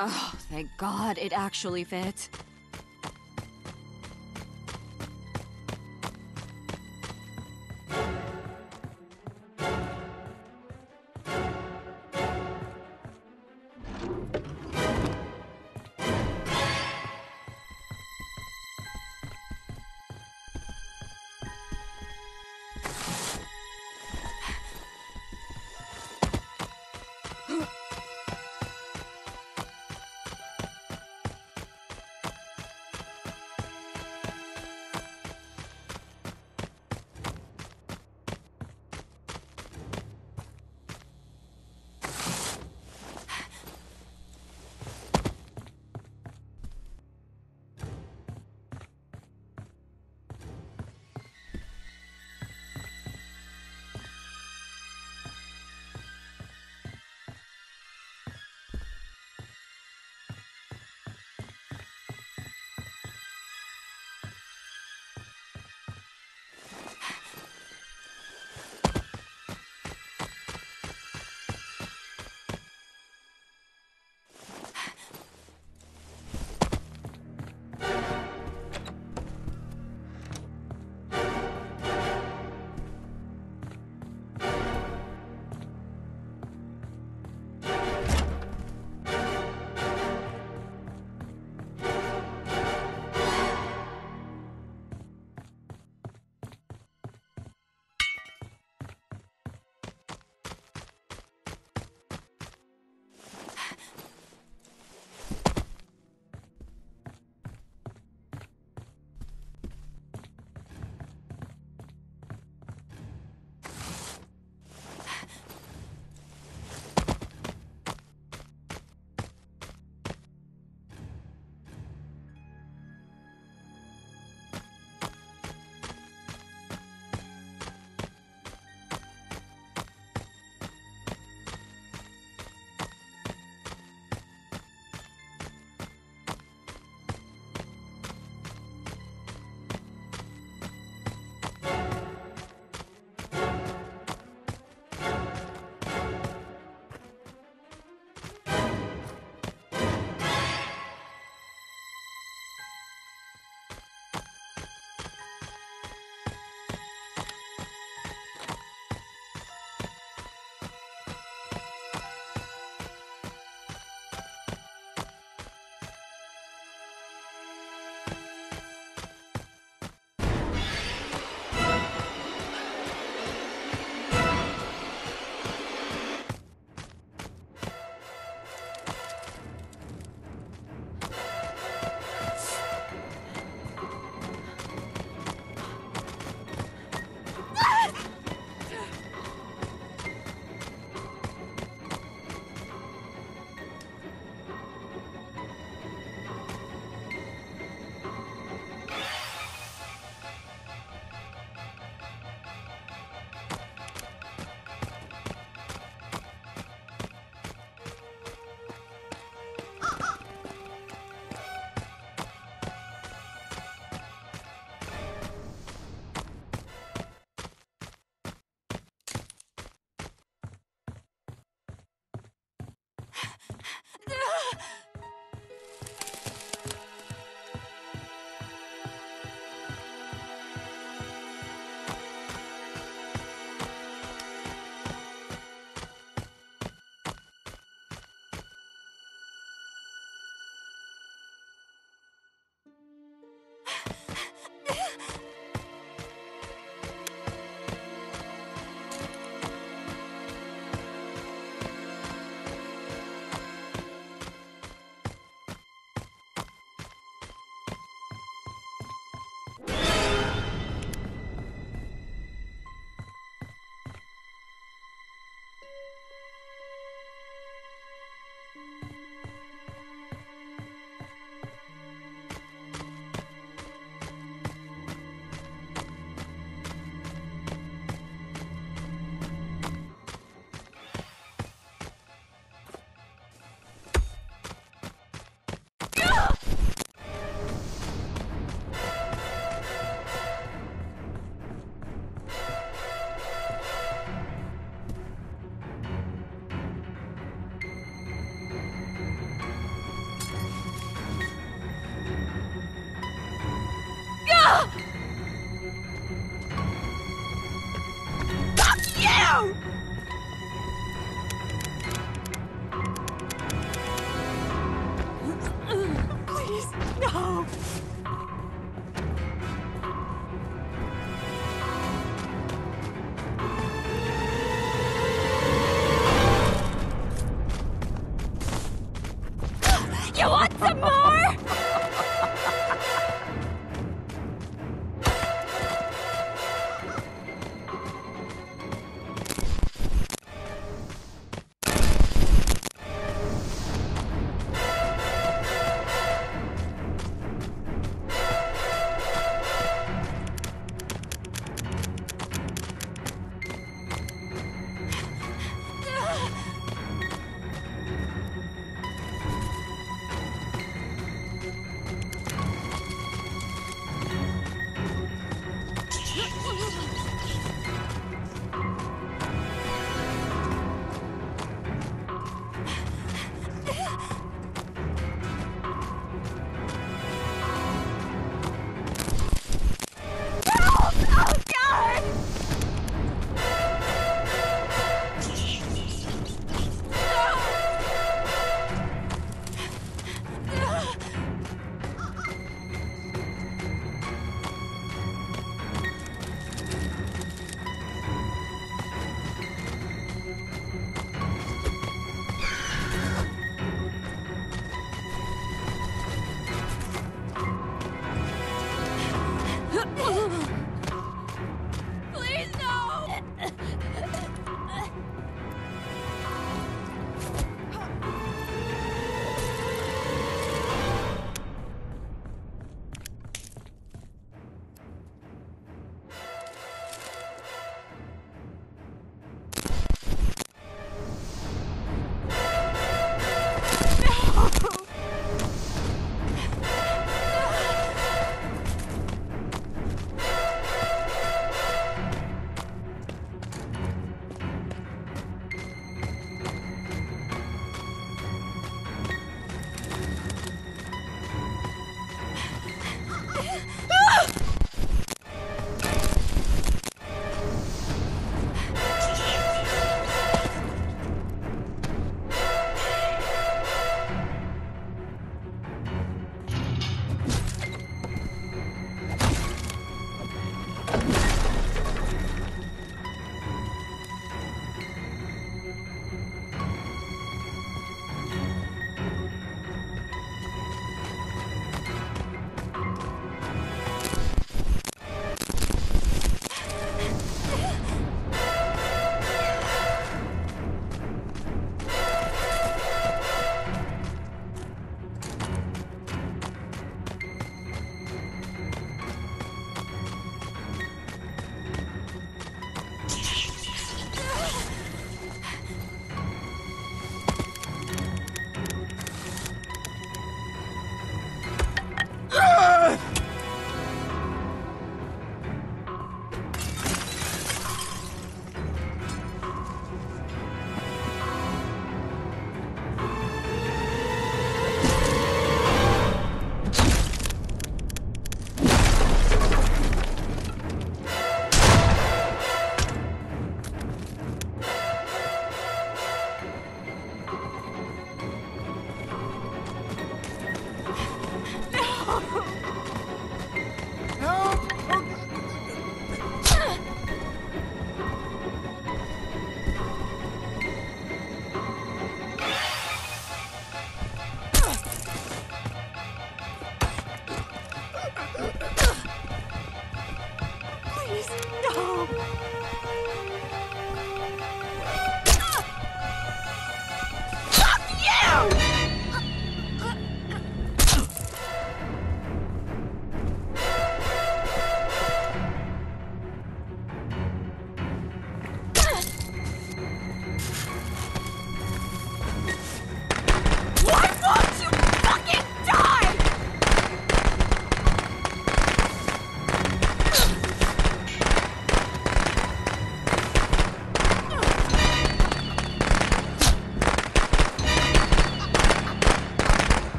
Oh, thank God it actually fit.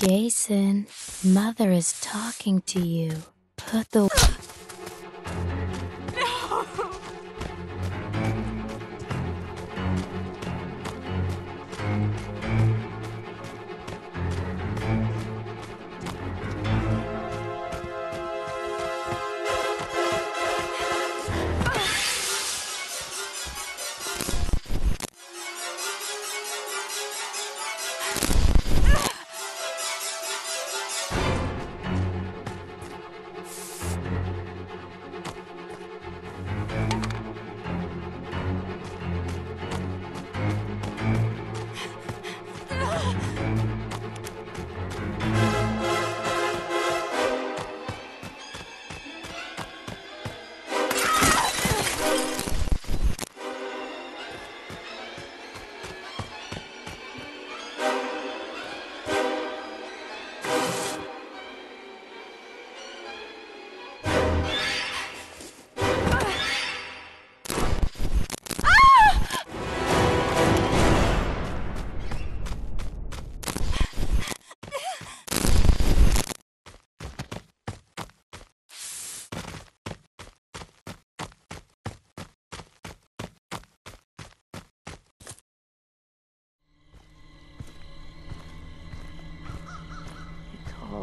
Jason, Mother is talking to you. Put the.